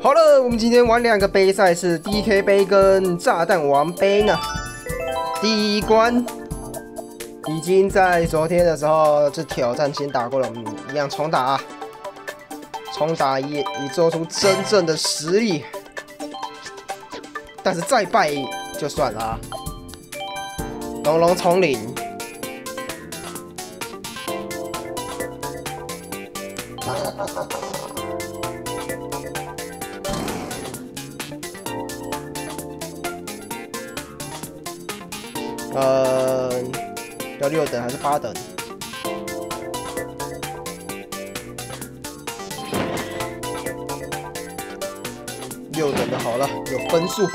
好了，我们今天玩两个杯赛，是 DK 杯跟炸弹王杯呢。第一关已经在昨天的时候就挑战先打过了，我们一样重打啊，重打以以做出真正的实力。但是再败就算了啊。龙龙丛林。八等？六等的好了，有分数。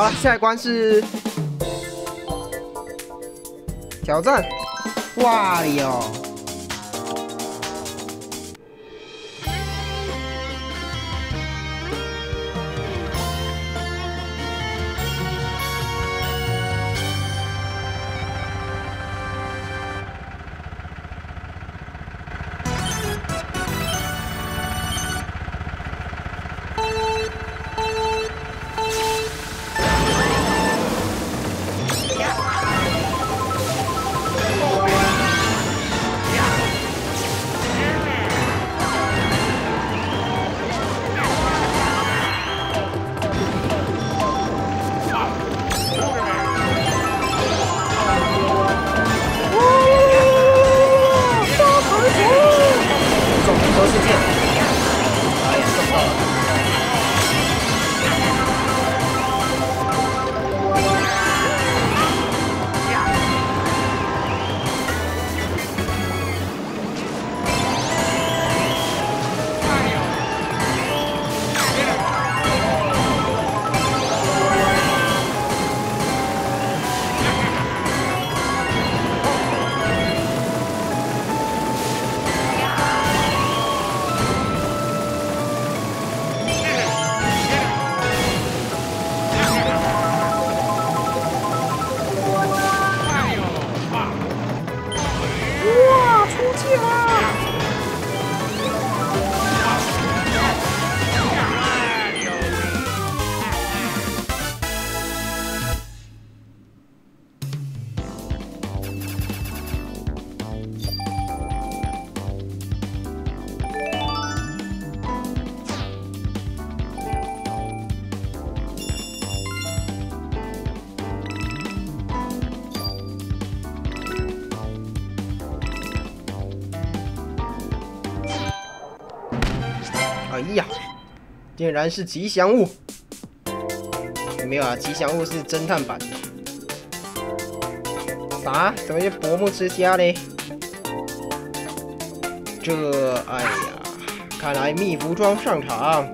好了，下一关是挑战。哇哟哎呀，竟然是吉祥物！有没有啊，吉祥物是侦探版的。啥？怎么是薄暮之家嘞？这，哎呀，看来蜜服装上场。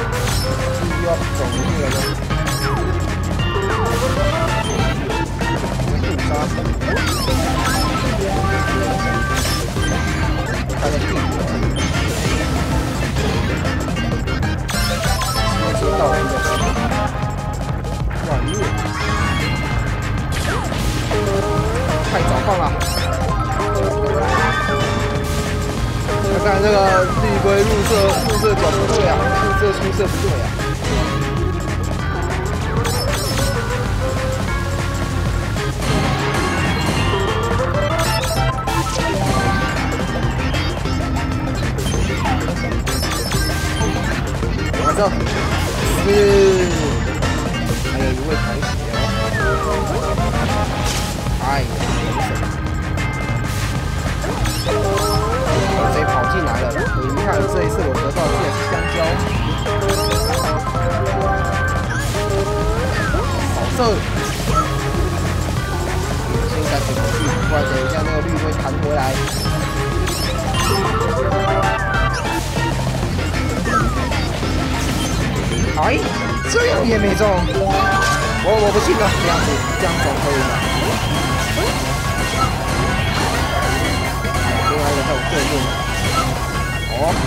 走错边了，继续要走回去了。误杀，他在地里。接到一个。太早放了！看看这个绿龟入色入色角不对啊，入色出色不对啊！马上，是。还有一位同学哦，哎呀，进来了？很遗憾，这一次我得到的是香蕉。扫射，先赶紧回去，不然等一下那个绿会弹回来。哎。这样也没中，我我不信了，这样子这样总可以了。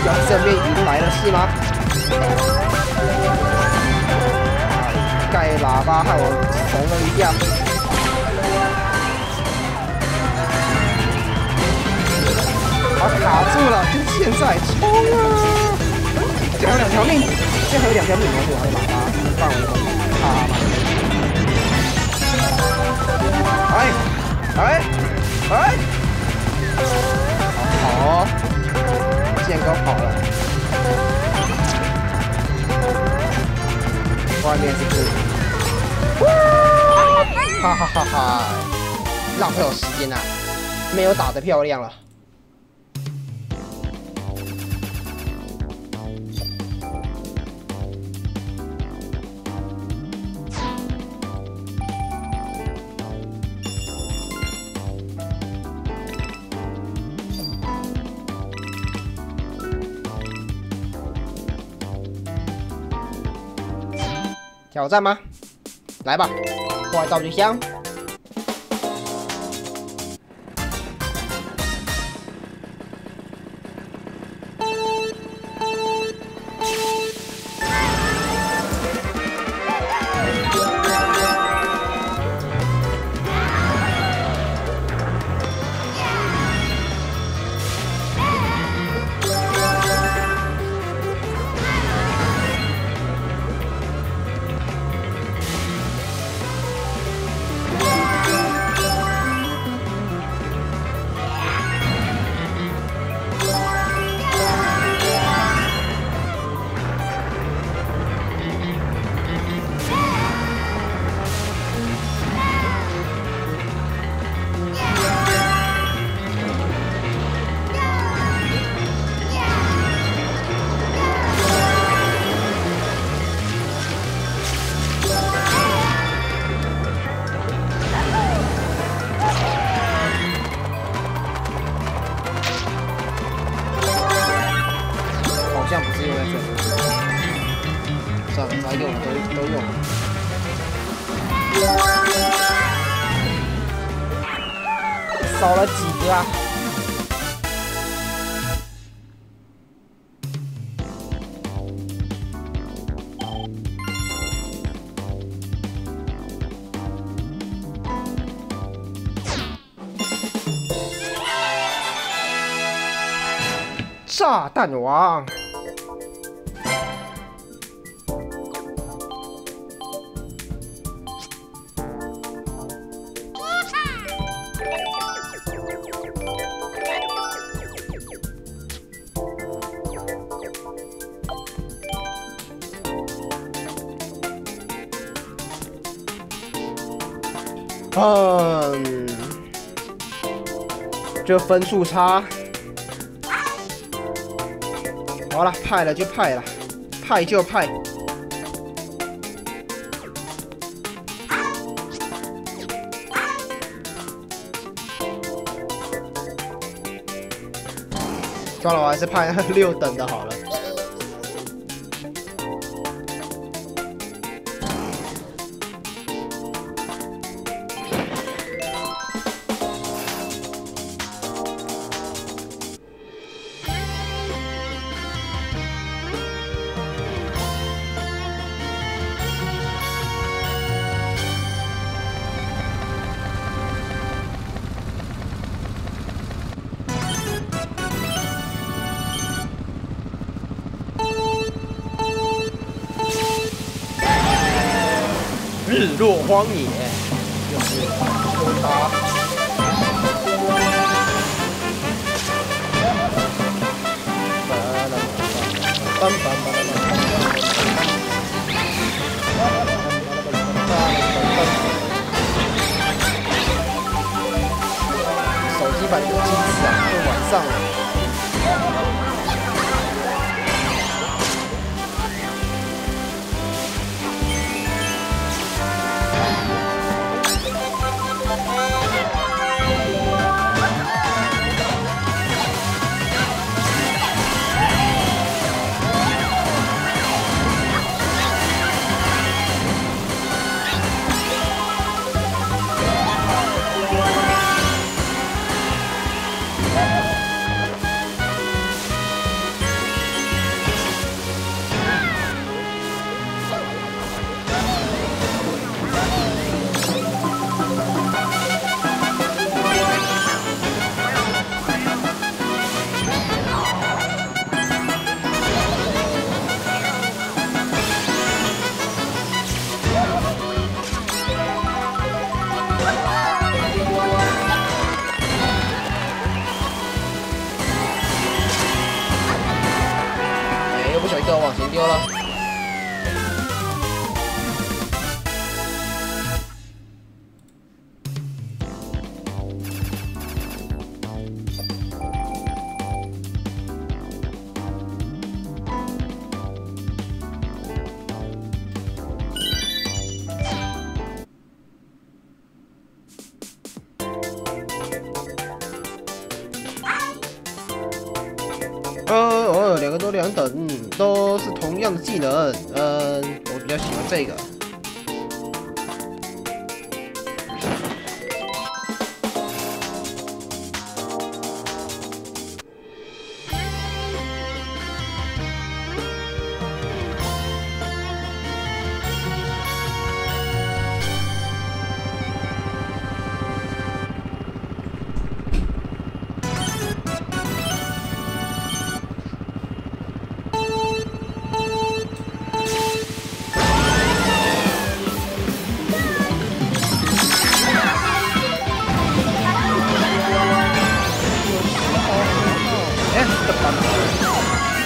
要正面迎来了是吗？盖喇叭害我怂了一下，我卡住了，就现在冲啊！还有两条命，现在还有两条命，我还有喇叭。放我一哎哎哎！好，剑哥跑了，外面是不哈哈哈哈！浪费我时间啊，没有打得漂亮了。挑战吗？来吧，破坏道具箱。炸弹王。嗯，这分数差，好了，派了就派了，派就派。算了，我还是派六等的好了。日落荒野，又是抽他。手机版的机子啊，都晚上心往前丢了。都是同样的技能。嗯，我比较喜欢这个。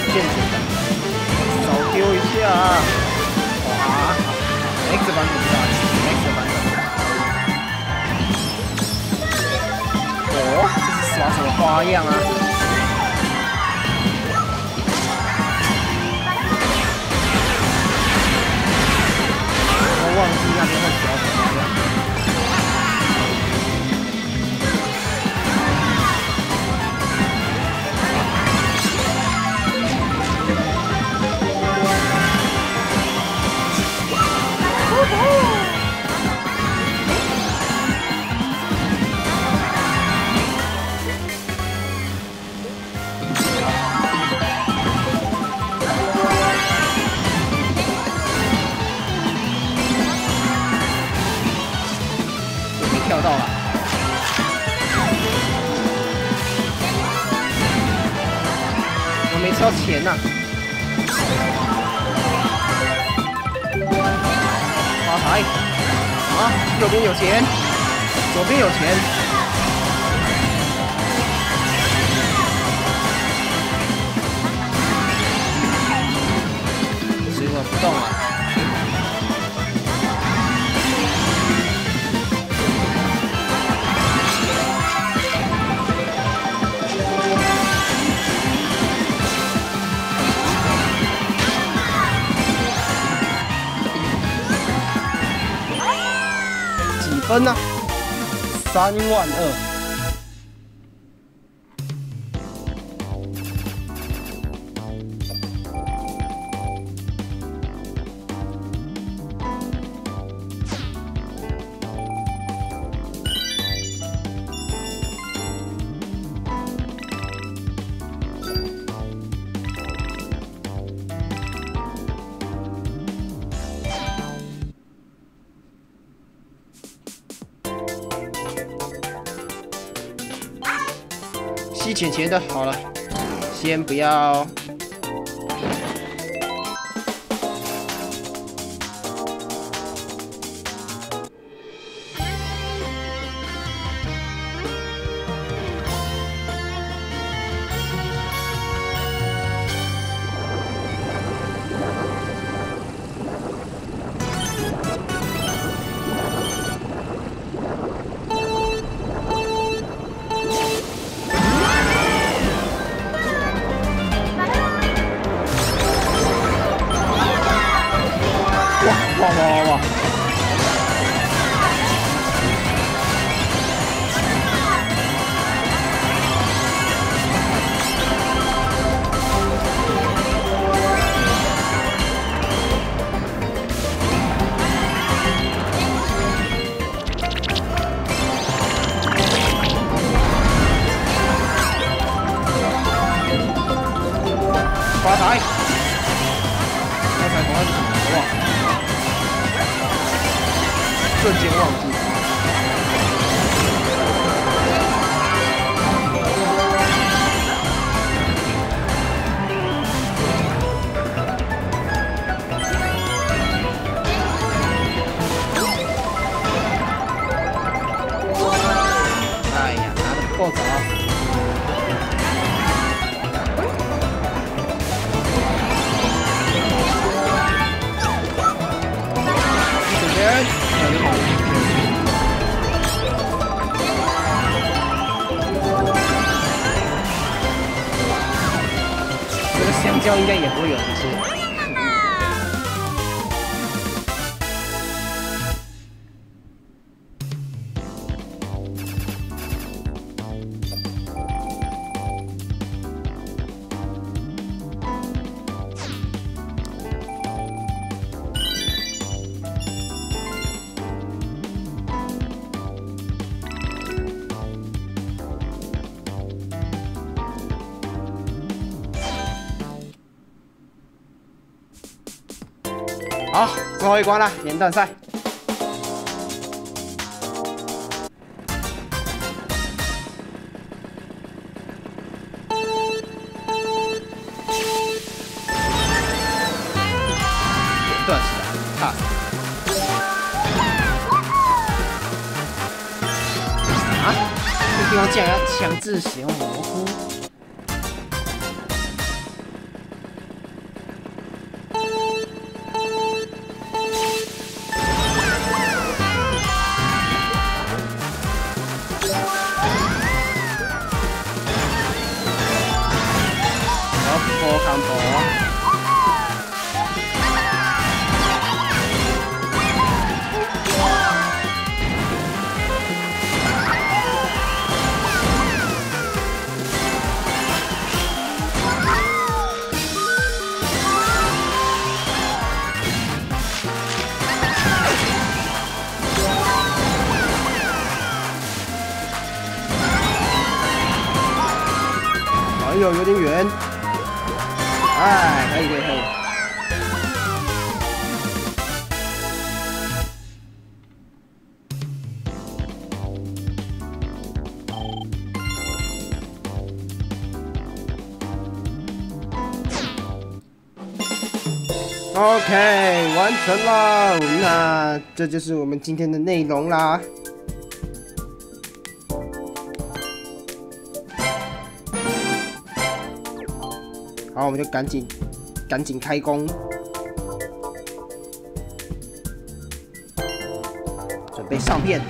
少丢一下啊，哇！X 版本的，X 版本。哦，这是耍什么花样啊？我忘记那边在耍钱，左边有钱。分呢？三万二。捡钱的，好了，先不要。瞬间忘记。哎呀，难过死了。应该也不会有人吃。最后一关了，连段赛。连段赛，哈。啊？这地方竟然要强制使用糊。有有点远，哎，可以可以可以。OK，完成了，那这就是我们今天的内容啦。然后，我们就赶紧赶紧开工，准备上片。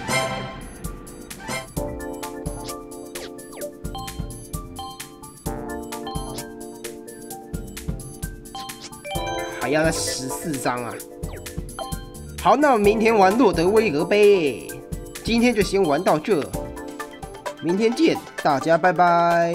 还要那十四张啊！好，那我明天玩洛德威格杯，今天就先玩到这，明天见，大家拜拜。